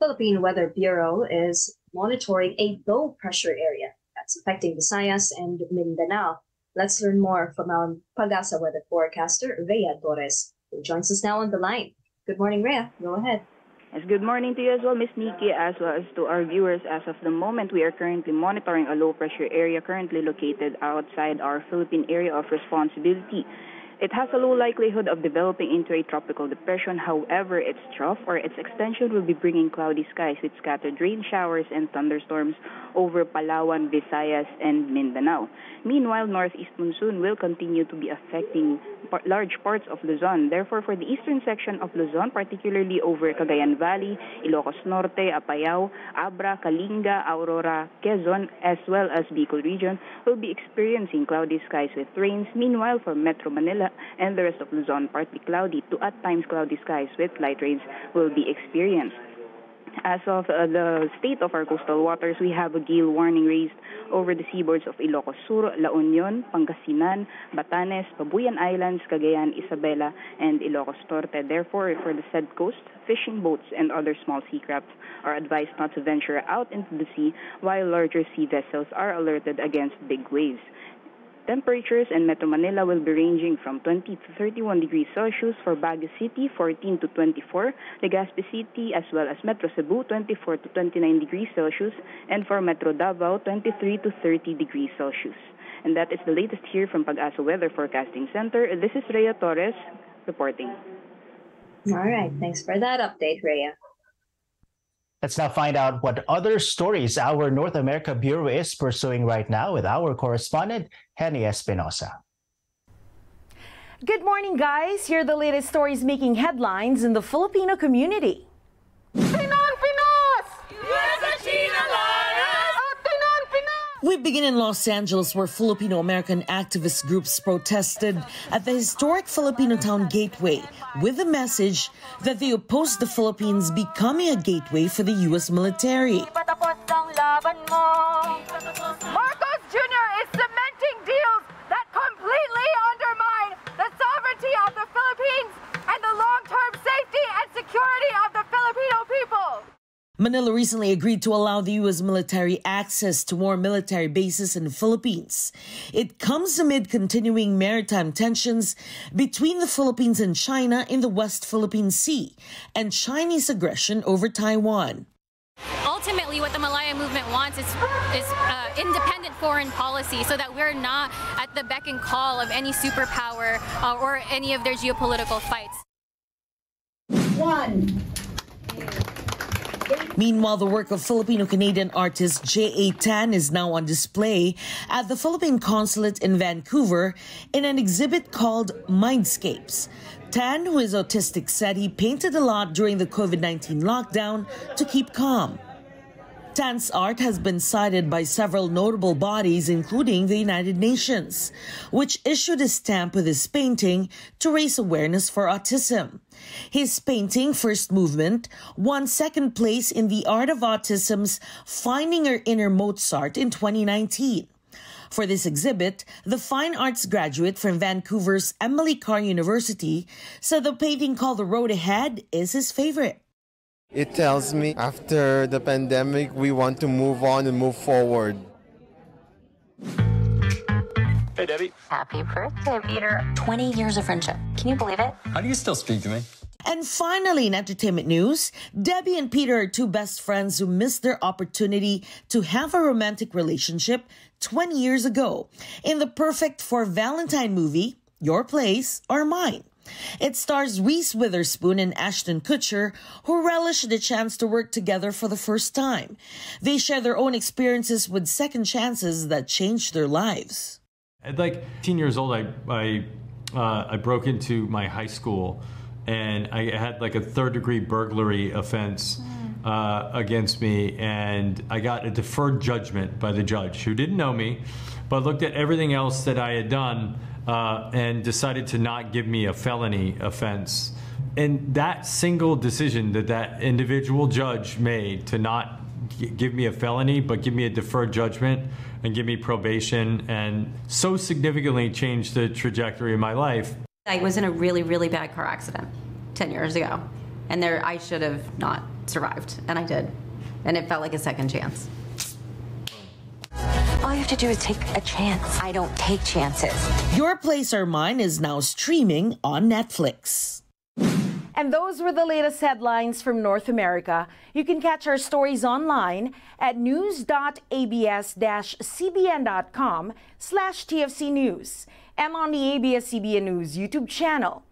Philippine Weather Bureau is monitoring a low pressure area that's affecting Visayas and Mindanao. Let's learn more from our Pagasa weather forecaster, Rhea Torres, who joins us now on the line. Good morning, Rhea. Go ahead. Yes, good morning to you as well, Ms. Nikki, as well as to our viewers. As of the moment, we are currently monitoring a low pressure area currently located outside our Philippine area of responsibility. It has a low likelihood of developing into a tropical depression. However, its trough or its extension will be bringing cloudy skies with scattered rain showers and thunderstorms over Palawan, Visayas, and Mindanao. Meanwhile, northeast monsoon will continue to be affecting large parts of Luzon. Therefore, for the eastern section of Luzon, particularly over Cagayan Valley, Ilocos Norte, Apayao, Abra, Kalinga, Aurora, Quezon, as well as Bicol region, will be experiencing cloudy skies with rains. Meanwhile, for Metro Manila and the rest of Luzon, partly cloudy to at times cloudy skies with light rains will be experienced. As of uh, the state of our coastal waters, we have a gale warning raised over the seaboards of Ilocos Sur, La Union, Pangasinan, Batanes, Babuyan Islands, Cagayan, Isabela, and Ilocos Norte. Therefore, for the said coast, fishing boats and other small sea crafts are advised not to venture out into the sea, while larger sea vessels are alerted against big waves. Temperatures in Metro Manila will be ranging from 20 to 31 degrees Celsius for Baguio City, 14 to 24, Legazpi City, as well as Metro Cebu, 24 to 29 degrees Celsius, and for Metro Davao, 23 to 30 degrees Celsius. And that is the latest here from Pag-asa Weather Forecasting Center. This is Rhea Torres reporting. All right. Thanks for that update, Rhea. Let's now find out what other stories our North America Bureau is pursuing right now with our correspondent, Henni Espinosa. Good morning, guys. Here are the latest stories making headlines in the Filipino community. We begin in Los Angeles, where Filipino American activist groups protested at the historic Filipino town gateway with the message that they oppose the Philippines becoming a gateway for the U.S. military. Marcos Jr. is cementing deals that completely undermine the sovereignty of the Philippines and the long-term safety and security of the Filipino people. Manila recently agreed to allow the U.S. military access to more military bases in the Philippines. It comes amid continuing maritime tensions between the Philippines and China in the West Philippine Sea and Chinese aggression over Taiwan. Ultimately, what the Malaya movement wants is, is uh, independent foreign policy so that we're not at the beck and call of any superpower uh, or any of their geopolitical fights. One. Meanwhile, the work of Filipino Canadian artist J.A. Tan is now on display at the Philippine Consulate in Vancouver in an exhibit called Mindscapes. Tan, who is autistic, said he painted a lot during the COVID 19 lockdown to keep calm. Tan's art has been cited by several notable bodies, including the United Nations, which issued a stamp with his painting to raise awareness for autism. His painting, First Movement, won second place in the Art of Autism's Finding Your Inner Mozart in 2019. For this exhibit, the fine arts graduate from Vancouver's Emily Carr University said the painting called The Road Ahead is his favorite. It tells me after the pandemic, we want to move on and move forward. Hey, Debbie. Happy birthday, Peter. 20 years of friendship. Can you believe it? How do you still speak to me? And finally, in entertainment news, Debbie and Peter are two best friends who missed their opportunity to have a romantic relationship 20 years ago in the perfect for Valentine movie, Your Place or Mine. It stars Reese Witherspoon and Ashton Kutcher, who relish the chance to work together for the first time. They share their own experiences with second chances that changed their lives. At like 18 years old, I I, uh, I broke into my high school, and I had like a third degree burglary offense. Uh, against me, and I got a deferred judgment by the judge who didn't know me, but looked at everything else that I had done uh, and decided to not give me a felony offense. And that single decision that that individual judge made to not give me a felony, but give me a deferred judgment and give me probation, and so significantly changed the trajectory of my life. I was in a really, really bad car accident 10 years ago. And there, I should have not survived, and I did. And it felt like a second chance. All you have to do is take a chance. I don't take chances. Your Place or Mine is now streaming on Netflix. And those were the latest headlines from North America. You can catch our stories online at news.abs-cbn.com slash TFC News and on the ABS-CBN News YouTube channel.